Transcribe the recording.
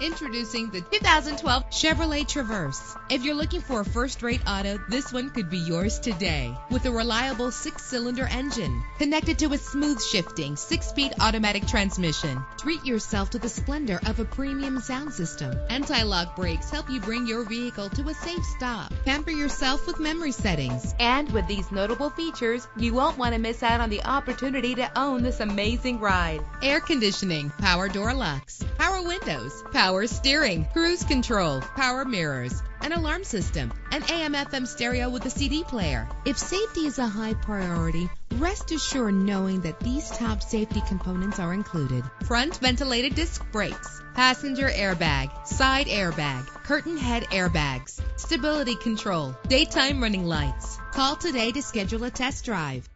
Introducing the 2012 Chevrolet Traverse. If you're looking for a first-rate auto, this one could be yours today. With a reliable six-cylinder engine connected to a smooth shifting six-speed automatic transmission. Treat yourself to the splendor of a premium sound system. Anti-lock brakes help you bring your vehicle to a safe stop. Pamper yourself with memory settings. And with these notable features, you won't want to miss out on the opportunity to own this amazing ride. Air conditioning, power door locks, power windows, power steering, cruise control, power mirrors, an alarm system, an AM FM stereo with a CD player. If safety is a high priority, rest assured knowing that these top safety components are included. Front ventilated disc brakes, passenger airbag, side airbag, curtain head airbags, stability control, daytime running lights. Call today to schedule a test drive.